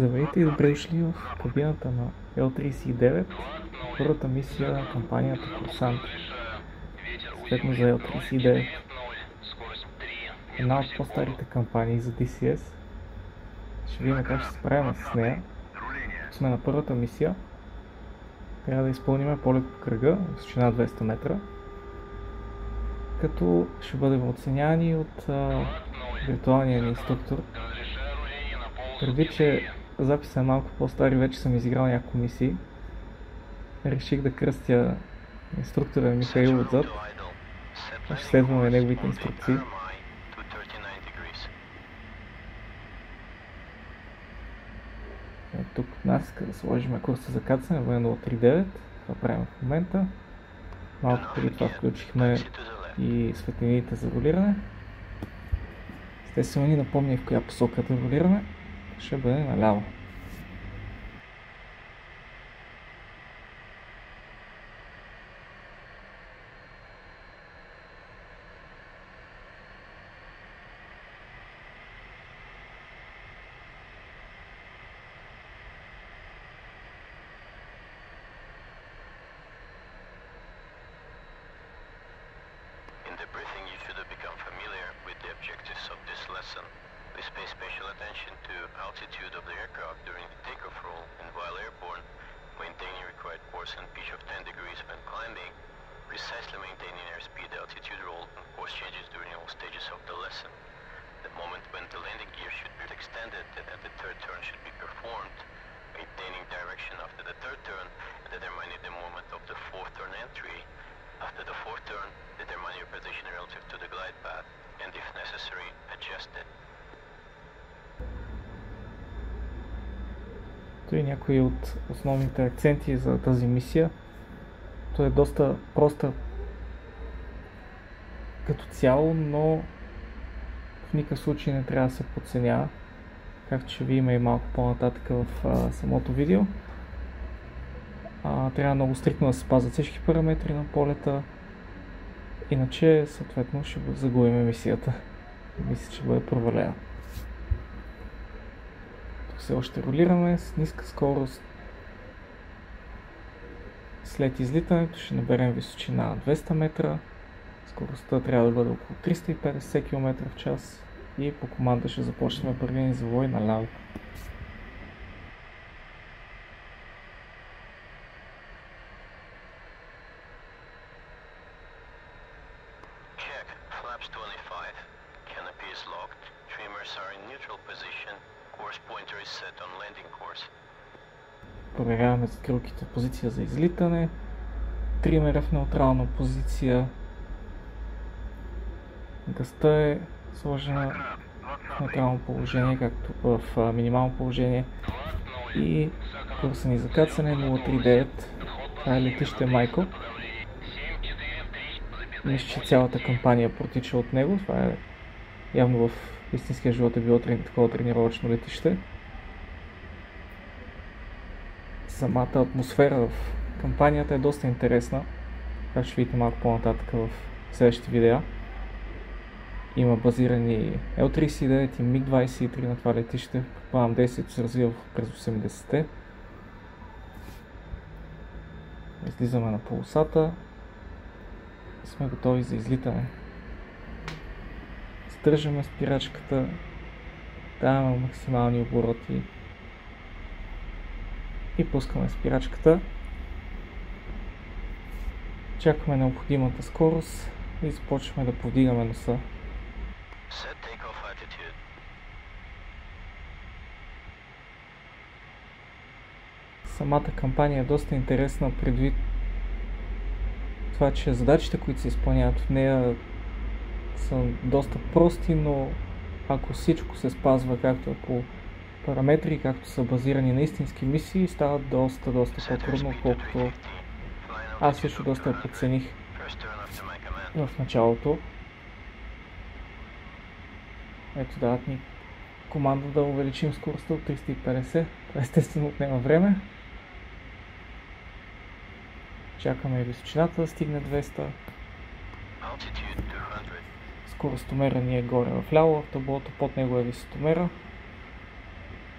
Здравейте и добре дошли в кабината на L39, първата мисия на кампанията Курсант. Съответно за L39. Една от по-старите кампании за DCS. Ще видим как ще се справим с нея. Сме на първата мисия. Трябва да изпълним полет по кръга, височина 200 метра. Като ще бъдем оценявани от виртуалния ни инструктор. Преди, че записът е малко по-стар и вече съм изиграл няколко мисии, реших да кръстя инструктора Михаил отзад. Ще следваме неговите инструкции. Е, тук нас да сложим курса за кацане, военно 3.9. Това правим в момента. Малко преди това включихме и светлините за ролиране. Естествено ни напомня в коя посока да ролираме. żeby. In the briefing you should have become familiar with the objectives of this lesson. Please pay special attention to altitude of the aircraft during the takeoff roll and while airborne, maintaining required course and pitch of 10 degrees when climbing, precisely maintaining airspeed, altitude roll, and course changes during all stages of the lesson. The moment when the landing gear should be extended and that the third turn should be performed, maintaining direction after the third turn and determining the moment of the fourth turn entry, after the fourth turn, determine your position relative to the glide path, and if necessary, adjust it. Е някои от основните акценти за тази мисия. Той е доста проста като цяло, но в никакъв случай не трябва да се подценява, както ще видим и малко по-нататък в а, самото видео. А, трябва много стрикно да се спазват всички параметри на полета, иначе съответно ще загубим мисията. Мисля, че бъде провалена. Все още ролираме с ниска скорост. След излитането ще наберем височина 200 метра. Скоростта трябва да бъде около 350 км в час и по команда ще започнем първия ни завой наляво. Check. Flaps 25. Canopy is locked. Trimmers are in neutral position. Проверяваме закрилките позиция за излитане. Тримера в неутрална позиция. Гъста е сложена в неутрално положение, както в минимално положение. И курса ни за кацане е 039. Това е летище Майко. Мисля, че цялата кампания протича от него. Това е явно в истинския живот е било трени- такова тренировъчно летище. Самата атмосфера в кампанията е доста интересна. Как ще видите малко по-нататък в следващите видеа. Има базирани L-39 и MiG-23 на това летище. Предполагам действието се развива през 80-те. Излизаме на полосата. Сме готови за излитане. Стържаме спирачката. Даваме максимални обороти. И пускаме спирачката. Чакаме необходимата скорост и започваме да повдигаме носа. Самата кампания е доста интересна предвид това, че задачите, които се изпълняват в нея са доста прости, но ако всичко се спазва както е по параметри, както са базирани на истински мисии, става доста, доста по-трудно, airspeed отколкото 350. Flying аз също доста я подцених в началото. Ето дават ни команда да увеличим скоростта от 350. Това естествено отнема време. Чакаме височината да стигне 200. Altitude 200. Скоростомера ни е горе в ляво, в таблото под него е висотомера.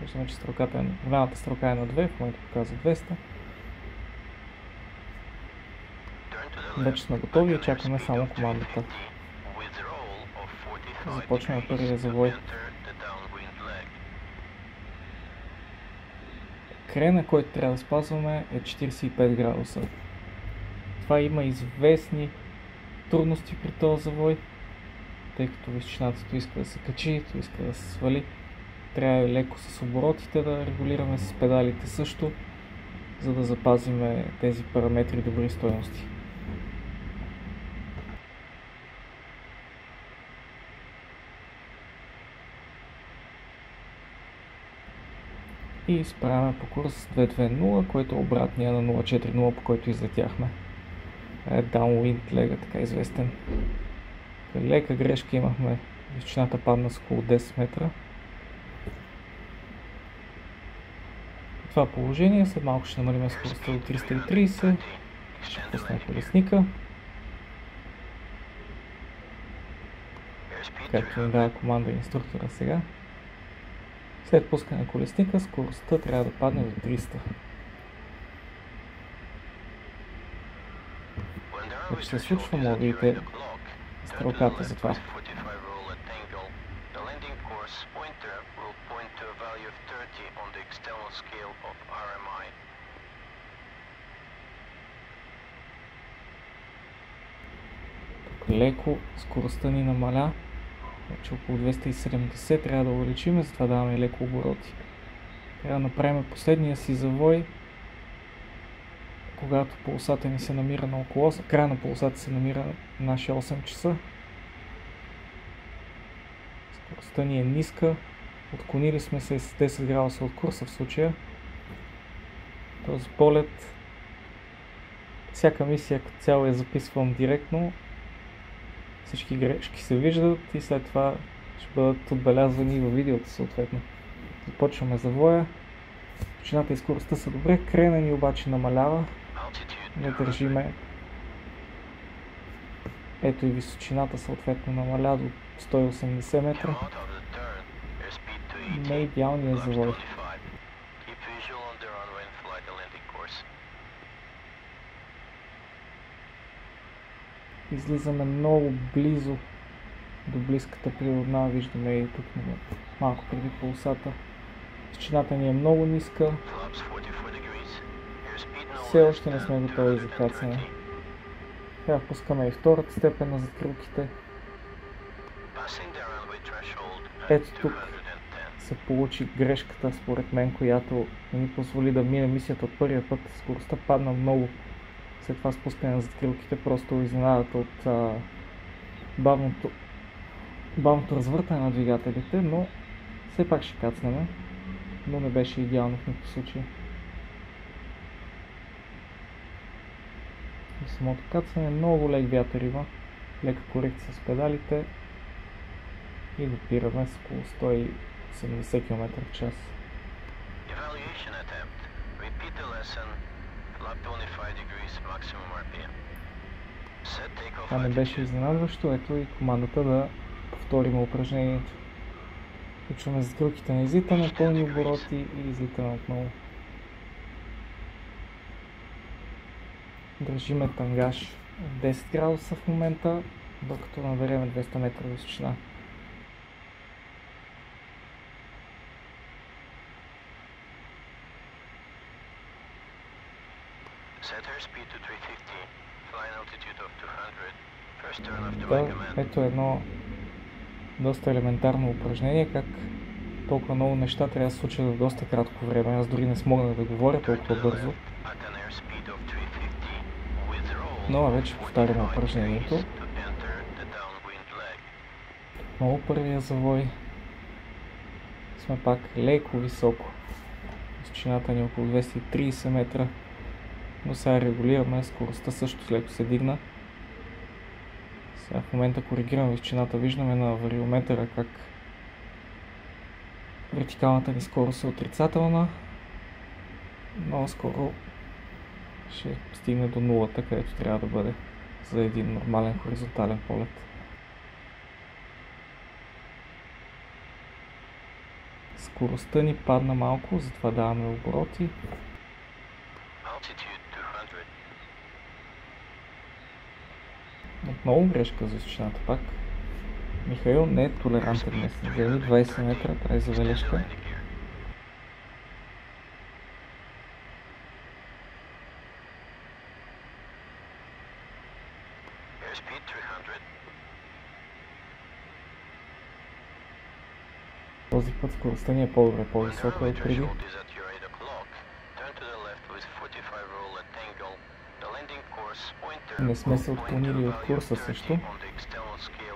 Виждаме, че стрелката е, голямата стрелка е на 2, в момента показва 200. Turn to the Вече сме готови и чакаме само командата. 350, withdrawal of 45 Започваме първия завой. Крена, който трябва да спазваме е 45 градуса. Това има известни трудности при този завой, тъй като височината то иска да се качи, то иска да се свали. Трябва леко с оборотите да регулираме с педалите също, за да запазим тези параметри добри стоености. И изправяме по курс 220, който е обратния на 040, по който излетяхме. Е downwind лега, така известен. Лека грешка имахме. Височината падна с около 10 метра. Това положение след малко ще намалим скоростта до 330. Ще пуснем колесника, както ни 300. дава команда инструктора сега. След пускане на колесника, скоростта трябва да падне до 300. When the arrow Как is се случва, at да видите стрелката за това. with 45 roll at angle. The landing course pointer will point to a value of 30 on the external scale of RMI. леко скоростта ни намаля. Вече около 270 трябва да увеличим, затова даваме леко обороти. Трябва да направим последния си завой, когато полосата ни се намира на около 8, края на полосата се намира на нашия 8 часа. Скоростта ни е ниска, отклонили сме се с 10 градуса от курса в случая. Този полет, всяка мисия като цяло я записвам директно, всички грешки се виждат и след това ще бъдат отбелязвани във видеото съответно. Започваме завоя. Височината и скоростта са добре, крена ни обаче намалява. 200. държиме. Ето и височината съответно намаля до 180 метра. Come out of the turn. Airspeed 280. Не идеалният завой. 25. Keep visual on the runway and fly the landing course. Излизаме много близо до близката природна. Виждаме и тук малко преди полосата. Височината ни е много ниска. Flaps 44 degrees. Airspeed no Все още не сме готови за 220. кацане. Сега пускаме и втората степен на at Ето тук 210. се получи грешката, според мен, която ни позволи да мине мисията от първия път. Скоростта падна много. След това спускане на закрилките, просто изненадата от а, бавното, бавното развъртане на двигателите, но все пак ще кацнем. Но не беше идеално в никакъв случай. И самото кацане много лек вятър има. Лека корекция с педалите. И допираме с около 170 км в час. Evaluation attempt. Repeat the lesson. Flap 25 degrees maximum RPM. Set takeoff Това не беше изненадващо. Ето и командата да повторим упражнението. Включваме закрилките на излитане, пълни обороти и излитане отново. Държиме тангаж от 10 градуса в момента, докато наберем 200 метра височина. Set airspeed to 350. Flying altitude of 200. First turn after my Да, ето едно доста елементарно упражнение, как толкова много неща трябва да се случат в доста кратко време. Аз дори не смогнах да говоря толкова бързо. left at an airspeed of 350. Withdraw Но вече повтаряме 45 упражнението. Много първия завой. Сме пак леко високо. Височината ни е около 230 метра. Но сега регулираме скоростта също леко се дигна. Сега в момента коригираме височината. Виждаме на вариометъра как вертикалната ни скорост е отрицателна. Много скоро ще стигне до нулата, където трябва да бъде за един нормален хоризонтален полет. Скоростта ни падна малко, затова даваме обороти. Altitude 200. Отново грешка за височината пак. Михаил не е толерантен днес. Вземи 20 метра, трябва за бележка. Landing gear. Airspeed 300. Този път скоростта ни е по-добре, по-висока от преди. threshold is at your 8 o'clock, turn to the left with 45 roll at angle. The landing course pointer Не сме се отклонили от курса 30 също.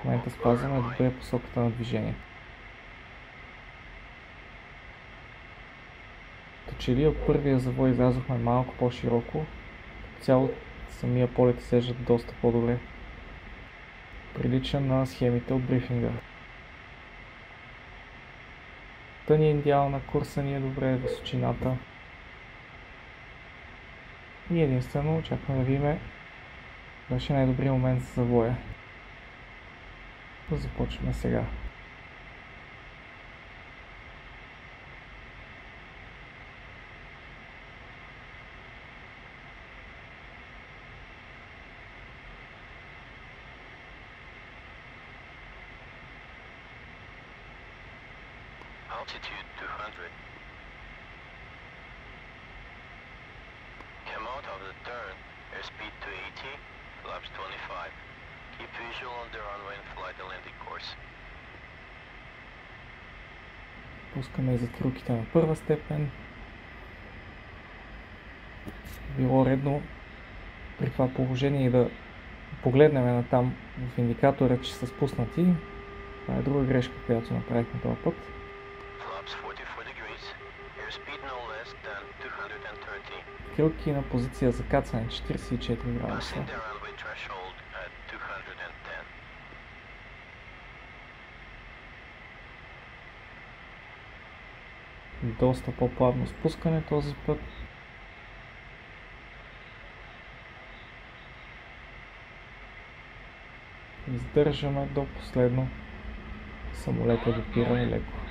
В момента спазваме добре посоката на движение. Че ли от първия завой излязохме малко по-широко, цяло самия полет изглежда доста по-добре. Прилича на схемите от брифинга. Та ни е идеална, курса ни е добре, височината. И единствено очакваме да видим беше най-добрият момент за завоя. Започваме сега. 200. Come out of the turn, airspeed 280, flaps 25. Keep visual on the runway and fly the landing course. Пускаме и закрилките на първа степен. Било редно при това положение и да погледнем на там в индикатора, че са спуснати. Това е друга грешка, която направихме този път. Flaps 44 degrees, airspeed no less than 230. Крилки на позиция за кацане 44 градуса. Passing the runway threshold at 210. Доста по-плавно спускане този път. Издържаме до последно. Самолета допираме леко.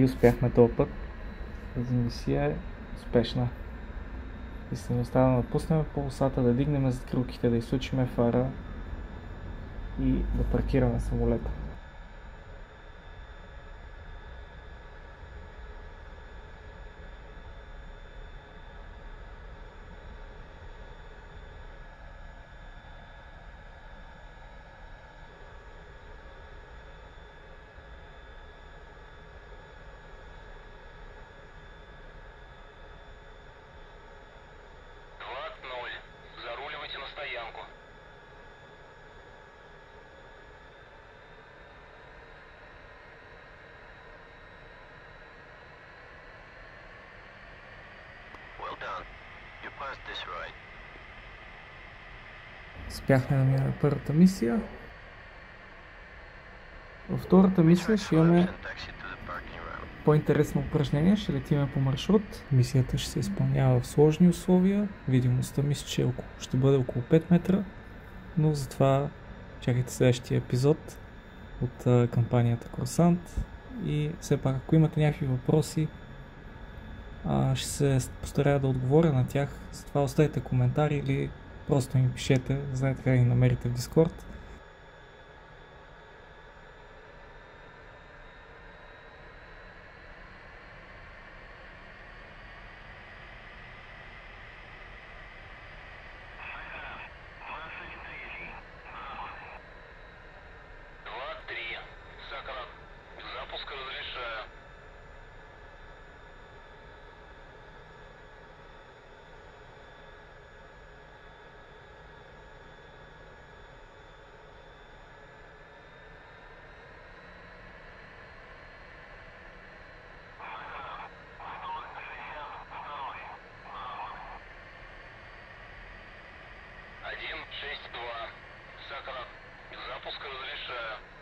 И успяхме този път. Тази мисия е успешна. И се ни остава да напуснем полосата, да дигнем закрилките, да изключим фара и да паркираме самолета. Успяхме да минем първата мисия. Във втората мисия ще имаме по-интересно упражнение. Ще летиме по маршрут. Мисията ще се изпълнява в сложни условия. Видимостта мисля, че е около, ще бъде около 5 метра. Но затова чакайте следващия епизод от кампанията Кросант. И все пак, ако имате някакви въпроси, ще се постарая да отговоря на тях. Затова оставете коментари или просто ми пишете. Знаете как да ни намерите в Дискорд. Пропуск разрешаю.